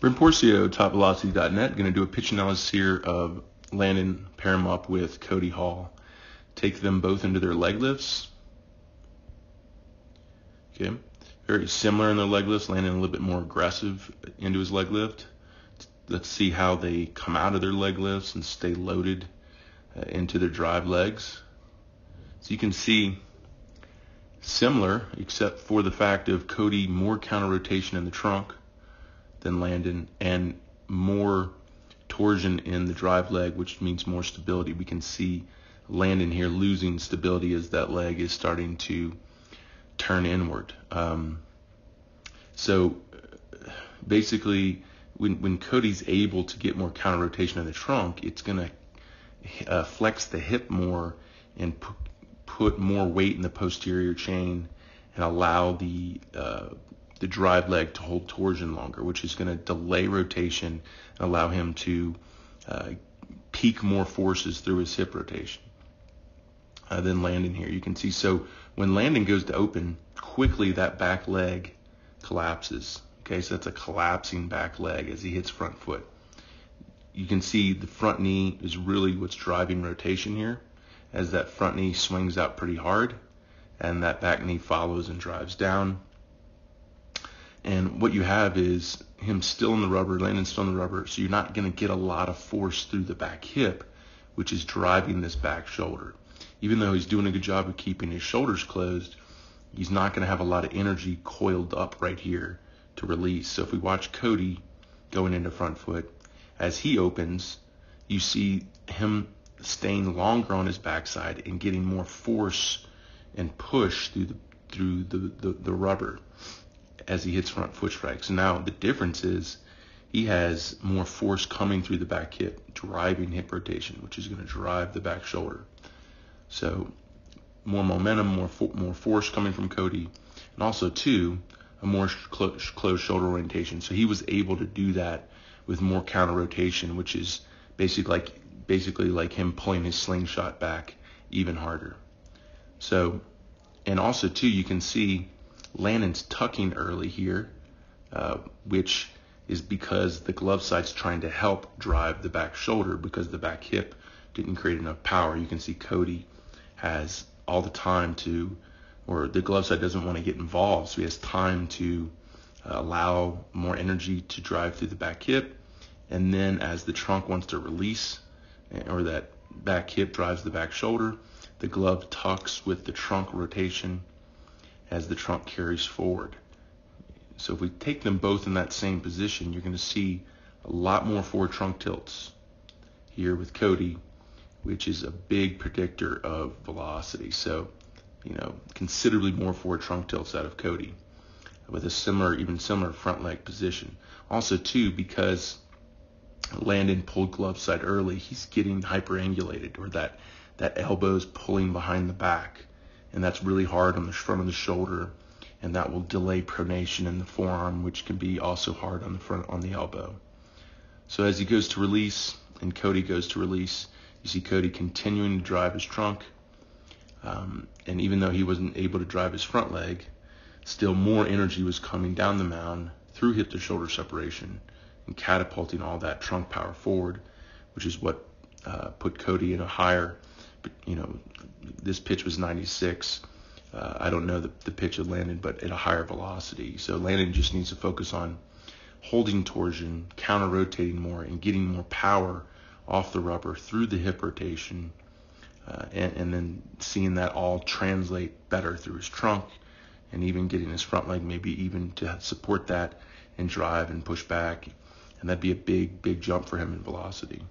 Brent Pourciau, TopVelocity.net, going to do a pitch analysis here of Landon, up with Cody Hall. Take them both into their leg lifts. Okay, very similar in their leg lifts. Landon a little bit more aggressive into his leg lift. Let's see how they come out of their leg lifts and stay loaded uh, into their drive legs. So you can see similar, except for the fact of Cody more counter rotation in the trunk than Landon and more torsion in the drive leg, which means more stability. We can see Landon here losing stability as that leg is starting to turn inward. Um, so basically, when, when Cody's able to get more counter rotation in the trunk, it's going to uh, flex the hip more and put more weight in the posterior chain and allow the uh, the drive leg to hold torsion longer, which is going to delay rotation and allow him to uh, peak more forces through his hip rotation uh, Landon here. You can see so when Landon goes to open, quickly that back leg collapses. Okay, so that's a collapsing back leg as he hits front foot. You can see the front knee is really what's driving rotation here as that front knee swings out pretty hard and that back knee follows and drives down. And what you have is him still in the rubber, landing still in the rubber, so you're not going to get a lot of force through the back hip, which is driving this back shoulder. Even though he's doing a good job of keeping his shoulders closed, he's not going to have a lot of energy coiled up right here to release. So if we watch Cody going into front foot, as he opens, you see him staying longer on his backside and getting more force and push through the through the, the, the rubber as he hits front foot strikes. Now the difference is he has more force coming through the back hip, driving hip rotation, which is going to drive the back shoulder. So more momentum, more fo- more force coming from Cody, and also too a more close, closed shoulder orientation. So he was able to do that with more counter rotation, which is basically like basically like him pulling his slingshot back even harder. So, and also too, you can see Landon's tucking early here, uh, which is because the glove side's trying to help drive the back shoulder because the back hip didn't create enough power. You can see Cody has all the time to, or the glove side doesn't want to get involved, so he has time to uh, allow more energy to drive through the back hip. And then as the trunk wants to release, eh, or that back hip drives the back shoulder, the glove tucks with the trunk rotation as the trunk carries forward. So if we take them both in that same position, you're going to see a lot more forward trunk tilts here with Cody, which is a big predictor of velocity. So, you know, considerably more forward trunk tilts out of Cody with a similar, even similar front leg position. Also, too, because Landon pulled glove side early, he's getting hyperangulated or that, that elbow's pulling behind the back and that's really hard on the front of the shoulder, and that will delay pronation in the forearm, which can be also hard on the front on the elbow. So as he goes to release and Cody goes to release, you see Cody continuing to drive his trunk, um, and even though he wasn't able to drive his front leg, still more energy was coming down the mound through hip to shoulder separation and catapulting all that trunk power forward, which is what uh, put Cody in a higher, you know, this pitch was 96. Uh, I don't know the, the pitch of Landon, but at a higher velocity. So Landon just needs to focus on holding torsion, counter rotating more, and getting more power off the rubber through the hip rotation, uh, and, and, then seeing that all translate better through his trunk, and even getting his front leg maybe even to support that and drive and push back, and that'd be a big, big jump for him in velocity.